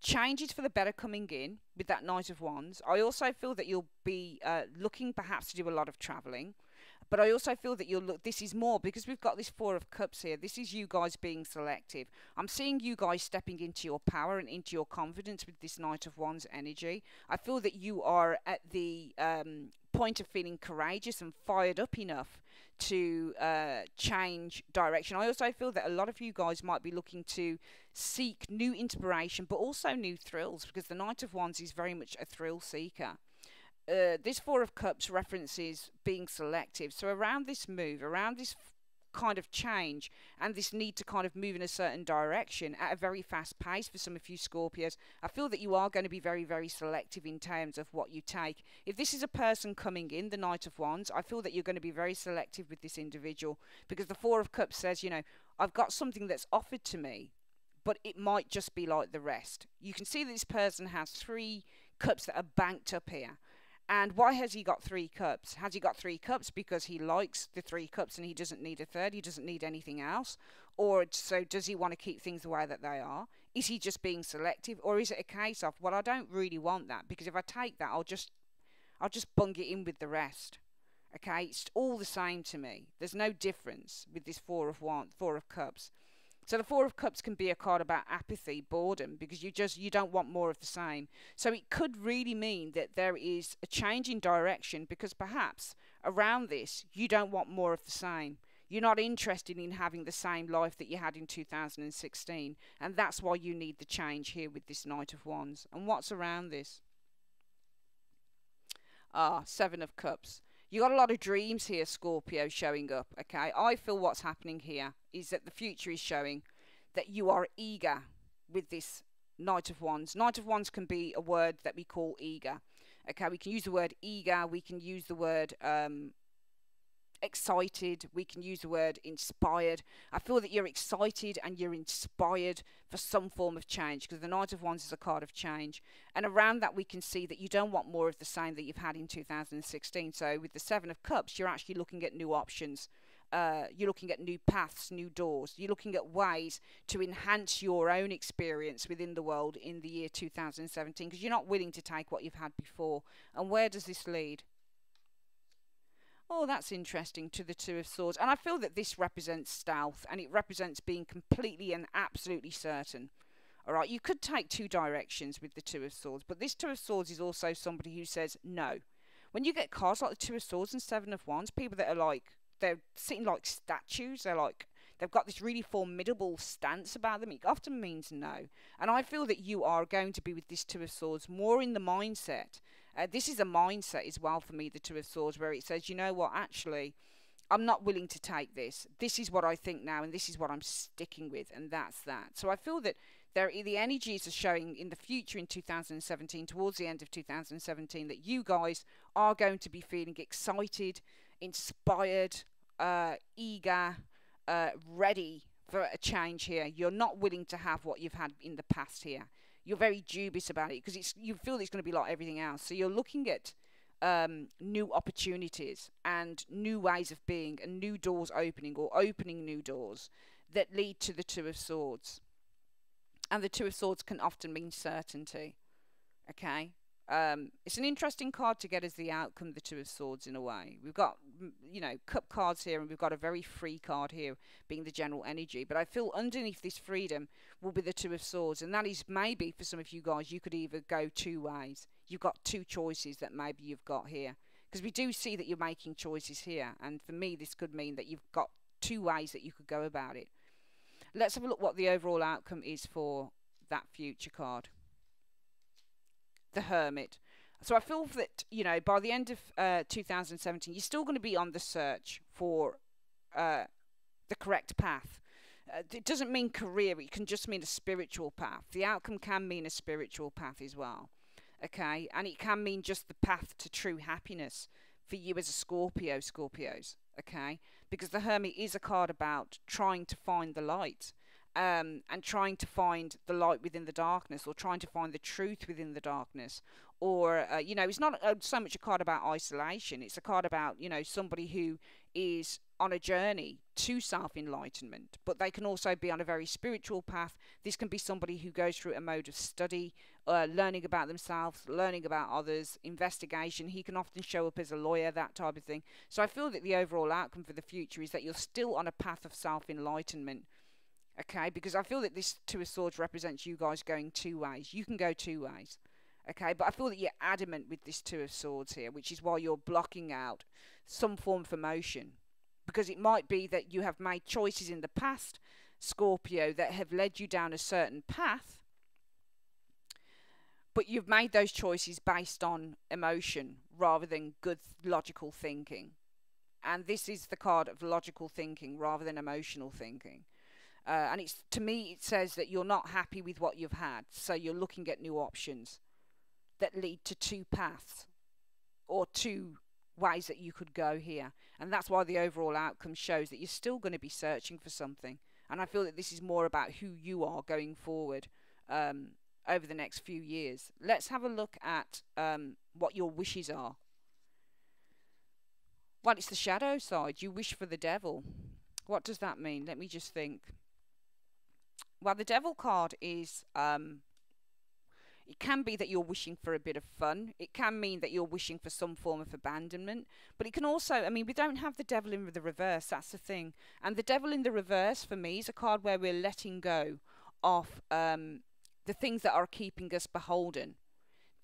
changes for the better coming in with that Knight of Wands. I also feel that you'll be uh, looking perhaps to do a lot of traveling. But I also feel that you'll look, this is more because we've got this Four of Cups here. This is you guys being selective. I'm seeing you guys stepping into your power and into your confidence with this Knight of Wands energy. I feel that you are at the um, point of feeling courageous and fired up enough to uh, change direction. I also feel that a lot of you guys might be looking to seek new inspiration, but also new thrills, because the Knight of Wands is very much a thrill seeker. Uh, this Four of Cups references being selective. So around this move, around this kind of change and this need to kind of move in a certain direction at a very fast pace for some of you Scorpios, I feel that you are going to be very, very selective in terms of what you take. If this is a person coming in, the Knight of Wands, I feel that you're going to be very selective with this individual because the Four of Cups says, you know, I've got something that's offered to me, but it might just be like the rest. You can see that this person has three cups that are banked up here. And why has he got three cups? Has he got three cups because he likes the three cups and he doesn't need a third? He doesn't need anything else? Or so does he want to keep things the way that they are? Is he just being selective? Or is it a case of, well, I don't really want that because if I take that, I'll just, I'll just bung it in with the rest. Okay, it's all the same to me. There's no difference with this four of one, four of cups. So the Four of Cups can be a card about apathy, boredom, because you just you don't want more of the same. So it could really mean that there is a change in direction because perhaps around this you don't want more of the same. You're not interested in having the same life that you had in 2016, and that's why you need the change here with this Knight of Wands. And what's around this? Ah, Seven of Cups. You got a lot of dreams here, Scorpio, showing up. Okay, I feel what's happening here is that the future is showing that you are eager with this Knight of Wands. Knight of Wands can be a word that we call eager. Okay, we can use the word eager. We can use the word um, excited. We can use the word inspired. I feel that you're excited and you're inspired for some form of change because the Knight of Wands is a card of change. And around that, we can see that you don't want more of the same that you've had in 2016. So with the Seven of Cups, you're actually looking at new options. Uh, you're looking at new paths, new doors. You're looking at ways to enhance your own experience within the world in the year 2017 because you're not willing to take what you've had before. And where does this lead? Oh, that's interesting to the Two of Swords. And I feel that this represents stealth and it represents being completely and absolutely certain. All right, you could take two directions with the Two of Swords, but this Two of Swords is also somebody who says no. When you get cards like the Two of Swords and Seven of Wands, people that are like, they're sitting like statues, they're like, they've got this really formidable stance about them. It often means no. And I feel that you are going to be with this Two of Swords more in the mindset uh, this is a mindset as well for me, the Two of Swords, where it says, you know what, actually, I'm not willing to take this. This is what I think now, and this is what I'm sticking with, and that's that. So I feel that there, the energies are showing in the future in 2017, towards the end of 2017, that you guys are going to be feeling excited, inspired, uh, eager, uh, ready for a change here. You're not willing to have what you've had in the past here you're very dubious about it because it's you feel it's going to be like everything else. So you're looking at um, new opportunities and new ways of being and new doors opening or opening new doors that lead to the Two of Swords. And the Two of Swords can often mean certainty. Okay? Um, it's an interesting card to get as the outcome, the Two of Swords, in a way. We've got, you know, cup cards here, and we've got a very free card here, being the general energy. But I feel underneath this freedom will be the Two of Swords, and that is maybe for some of you guys, you could either go two ways. You've got two choices that maybe you've got here. Because we do see that you're making choices here, and for me, this could mean that you've got two ways that you could go about it. Let's have a look what the overall outcome is for that future card the Hermit. So I feel that you know by the end of uh, 2017, you're still going to be on the search for uh, the correct path. Uh, it doesn't mean career; it can just mean a spiritual path. The outcome can mean a spiritual path as well. Okay, and it can mean just the path to true happiness for you as a Scorpio, Scorpios. Okay, because the Hermit is a card about trying to find the light um, and trying to find the light within the darkness or trying to find the truth within the darkness or uh, you know it's not uh, so much a card about isolation it's a card about you know somebody who is on a journey to self enlightenment but they can also be on a very spiritual path. This can be somebody who goes through a mode of study uh, learning about themselves learning about others investigation. He can often show up as a lawyer that type of thing. So i feel that the overall outcome for the future is that you're still on a path of self enlightenment okay? Because I feel that this Two of Swords represents you guys going two ways. You can go two ways, okay? But I feel that you're adamant with this Two of Swords here, which is why you're blocking out some form of emotion. Because it might be that you have made choices in the past, Scorpio, that have led you down a certain path, but you've made those choices based on emotion rather than good logical thinking. And this is the card of logical thinking rather than emotional thinking. Uh, and it's to me, it says that you're not happy with what you've had, so you're looking at new options that lead to two paths or two ways that you could go here. And that's why the overall outcome shows that you're still going to be searching for something. And I feel that this is more about who you are going forward um, over the next few years. Let's have a look at um, what your wishes are. Well, it's the shadow side. You wish for the devil. What does that mean? Let me just think. Well, the devil card is um, It can be that you're wishing for a bit of fun. It can mean that you're wishing for some form of abandonment. But it can also, I mean, we don't have the devil in the reverse. That's the thing. And the devil in the reverse for me is a card where we're letting go of um, the things that are keeping us beholden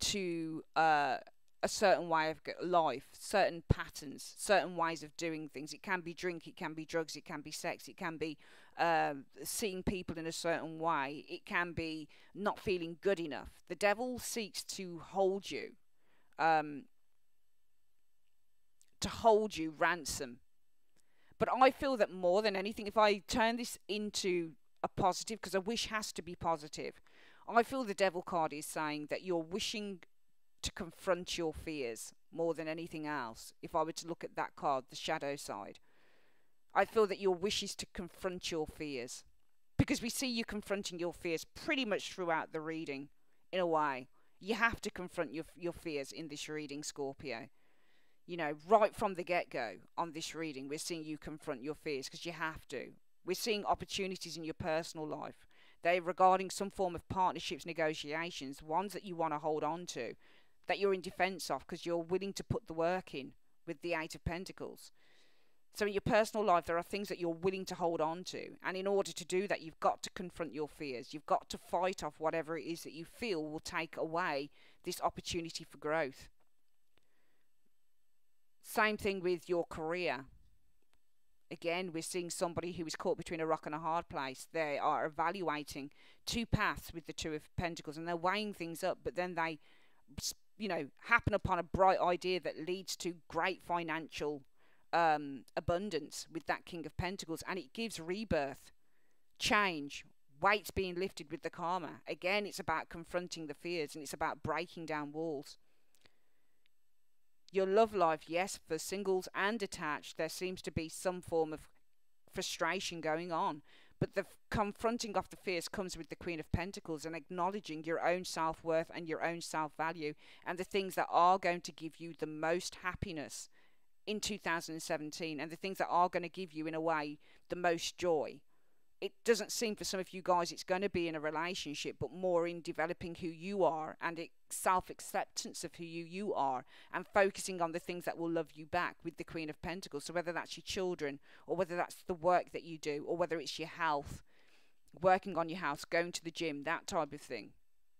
to uh, a certain way of life, certain patterns, certain ways of doing things. It can be drink, it can be drugs, it can be sex, it can be uh, seeing people in a certain way, it can be not feeling good enough. The devil seeks to hold you, um, to hold you ransom. But I feel that more than anything, if I turn this into a positive, because a wish has to be positive, I feel the devil card is saying that you're wishing to confront your fears more than anything else. If I were to look at that card, the shadow side, I feel that your wish is to confront your fears because we see you confronting your fears pretty much throughout the reading in a way. You have to confront your your fears in this reading, Scorpio. You know, right from the get go on this reading, we're seeing you confront your fears because you have to. We're seeing opportunities in your personal life. They're regarding some form of partnerships, negotiations, ones that you want to hold on to that you're in defense of because you're willing to put the work in with the Eight of Pentacles. So in your personal life, there are things that you're willing to hold on to. And in order to do that, you've got to confront your fears. You've got to fight off whatever it is that you feel will take away this opportunity for growth. Same thing with your career. Again, we're seeing somebody who is caught between a rock and a hard place. They are evaluating two paths with the Two of Pentacles and they're weighing things up, but then they you know, happen upon a bright idea that leads to great financial um, abundance with that King of Pentacles, and it gives rebirth, change, weights being lifted with the karma. Again, it's about confronting the fears and it's about breaking down walls. Your love life, yes, for singles and attached, there seems to be some form of frustration going on. But the confronting of the fears comes with the Queen of Pentacles and acknowledging your own self worth and your own self value and the things that are going to give you the most happiness in 2017 and the things that are going to give you, in a way, the most joy it doesn't seem for some of you guys it's going to be in a relationship, but more in developing who you are and self acceptance of who you, you are and focusing on the things that will love you back with the Queen of Pentacles. So, whether that's your children or whether that's the work that you do or whether it's your health, working on your house, going to the gym, that type of thing.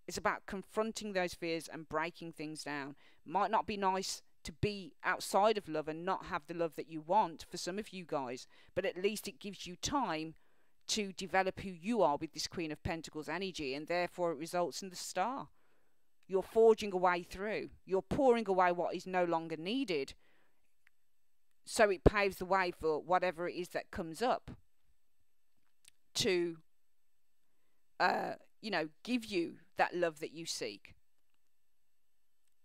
It's about confronting those fears and breaking things down. Might not be nice to be outside of love and not have the love that you want for some of you guys, but at least it gives you time to develop who you are with this Queen of Pentacles energy, and therefore it results in the star. You're forging a way through, you're pouring away what is no longer needed, so it paves the way for whatever it is that comes up to, uh, you know, give you that love that you seek.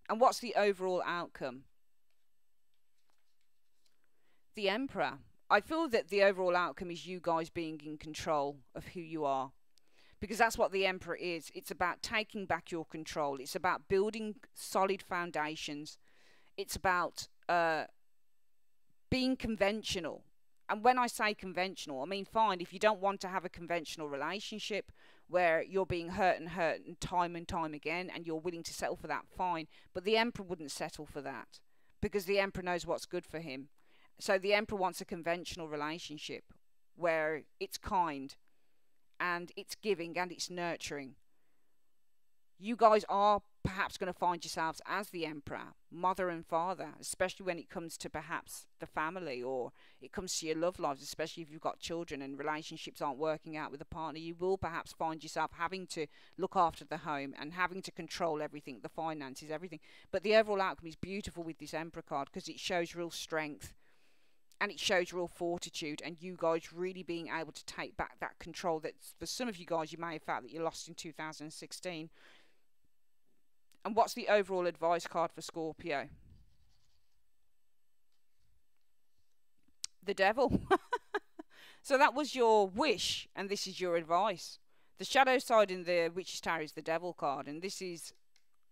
And what's the overall outcome? The Emperor. I feel that the overall outcome is you guys being in control of who you are. Because that's what the Emperor is. It's about taking back your control. It's about building solid foundations. It's about uh, being conventional. And when I say conventional, I mean, fine, if you don't want to have a conventional relationship where you're being hurt and hurt and time and time again and you're willing to settle for that, fine. But the Emperor wouldn't settle for that because the Emperor knows what's good for him. So the emperor wants a conventional relationship where it's kind and it's giving and it's nurturing. You guys are perhaps going to find yourselves as the emperor, mother and father, especially when it comes to perhaps the family or it comes to your love lives, especially if you've got children and relationships aren't working out with a partner. You will perhaps find yourself having to look after the home and having to control everything, the finances, everything. But the overall outcome is beautiful with this emperor card because it shows real strength and it shows real fortitude and you guys really being able to take back that control that for some of you guys you may have felt that you lost in 2016 and what's the overall advice card for Scorpio the devil (laughs) so that was your wish and this is your advice the shadow side in the witch's tower is the devil card and this is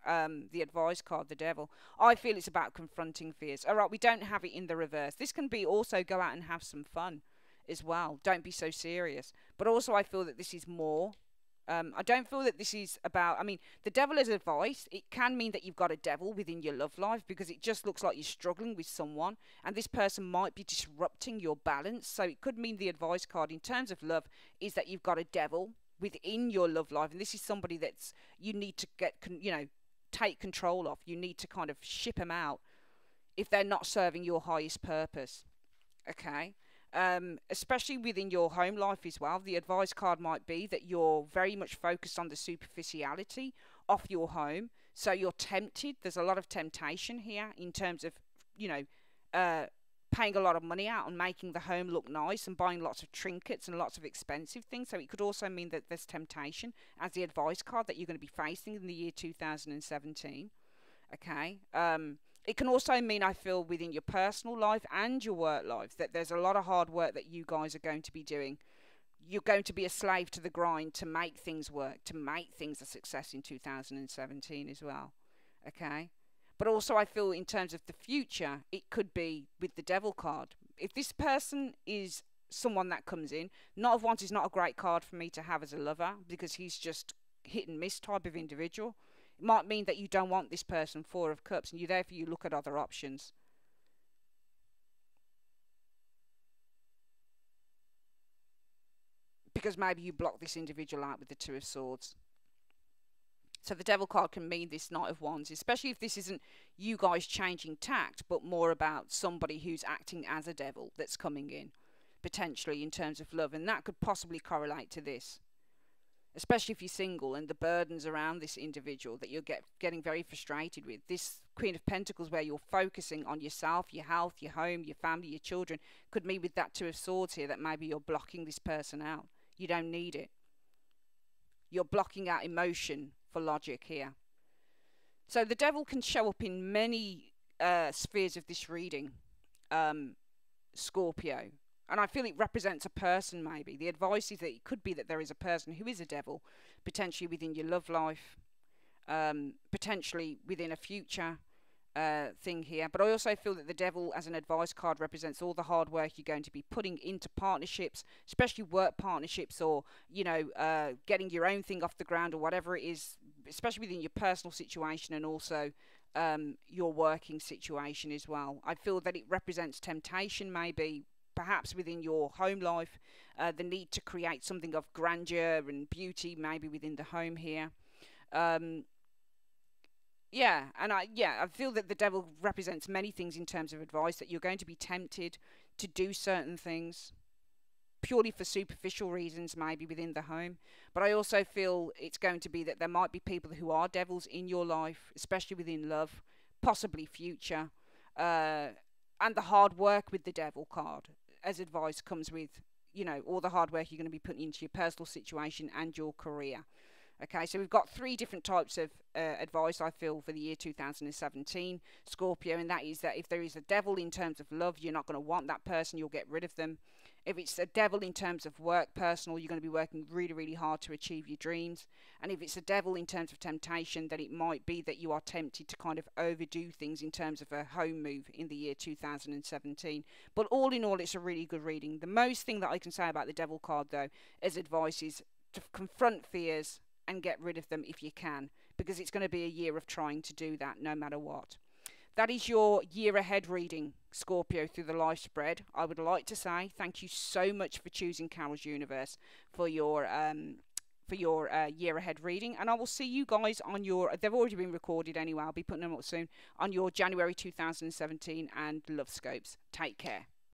um, the advice card, the devil. I feel it's about confronting fears. All right, we don't have it in the reverse. This can be also go out and have some fun as well. Don't be so serious. But also, I feel that this is more Um, I don't feel that this is about. I mean, the devil is advice. It can mean that you've got a devil within your love life because it just looks like you're struggling with someone, and this person might be disrupting your balance. So it could mean the advice card in terms of love is that you've got a devil within your love life, and this is somebody that's you need to get, you know, take control of. You need to kind of ship them out if they're not serving your highest purpose. Okay um, especially within your home life as well. The advice card might be that you're very much focused on the superficiality of your home. So you're tempted. There's a lot of temptation here in terms of, you know, uh, paying a lot of money out on making the home look nice and buying lots of trinkets and lots of expensive things. So it could also mean that there's temptation as the advice card that you're going to be facing in the year 2017. Okay. Um, it can also mean I feel within your personal life and your work life that there's a lot of hard work that you guys are going to be doing. You're going to be a slave to the grind to make things work, to make things a success in 2017 as well. Okay? But also, I feel in terms of the future, it could be with the devil card. If this person is someone that comes in, Knight of Wands is not a great card for me to have as a lover because he's just hit and miss type of individual. It might mean that you don't want this person four of cups and you therefore you look at other options. Because maybe you block this individual out with the two of swords. So the devil card can mean this knight of wands, especially if this isn't you guys changing tact, but more about somebody who's acting as a devil that's coming in, potentially in terms of love. And that could possibly correlate to this especially if you're single and the burdens around this individual that you're get, getting very frustrated with. This Queen of Pentacles, where you're focusing on yourself, your health, your home, your family, your children, could mean with that Two of Swords here that maybe you're blocking this person out. You don't need it. You're blocking out emotion for logic here. So the devil can show up in many uh, spheres of this reading, um, Scorpio. And I feel it represents a person, maybe. The advice is that it could be that there is a person who is a devil, potentially within your love life, um, potentially within a future uh, thing here. But I also feel that the devil, as an advice card, represents all the hard work you're going to be putting into partnerships, especially work partnerships or, you know, uh, getting your own thing off the ground or whatever it is, especially within your personal situation and also um, your working situation as well. I feel that it represents temptation, maybe perhaps within your home life, uh, the need to create something of grandeur and beauty, maybe within the home here. Um, yeah, and I yeah I feel that the devil represents many things in terms of advice that you're going to be tempted to do certain things purely for superficial reasons, maybe within the home. But I also feel it's going to be that there might be people who are devils in your life, especially within love, possibly future, uh, and the hard work with the devil card as advice comes with, you know, all the hard work you're going to be putting into your personal situation and your career. Okay, so we've got three different types of uh, advice I feel for the year 2017 Scorpio, and that is that if there is a devil in terms of love, you're not going to want that person, you'll get rid of them. If it's a devil in terms of work, personal, you're going to be working really, really hard to achieve your dreams. And if it's a devil in terms of temptation, then it might be that you are tempted to kind of overdo things in terms of a home move in the year 2017. But all in all, it's a really good reading. The most thing that I can say about the devil card, though, as advice is to confront fears and get rid of them if you can, because it's going to be a year of trying to do that no matter what. That is your year ahead reading, Scorpio, through the life spread. I would like to say thank you so much for choosing Carol's Universe for your um, for your uh, year ahead reading, and I will see you guys on your. They've already been recorded anyway. I'll be putting them up soon on your January 2017 and Love Scopes. Take care.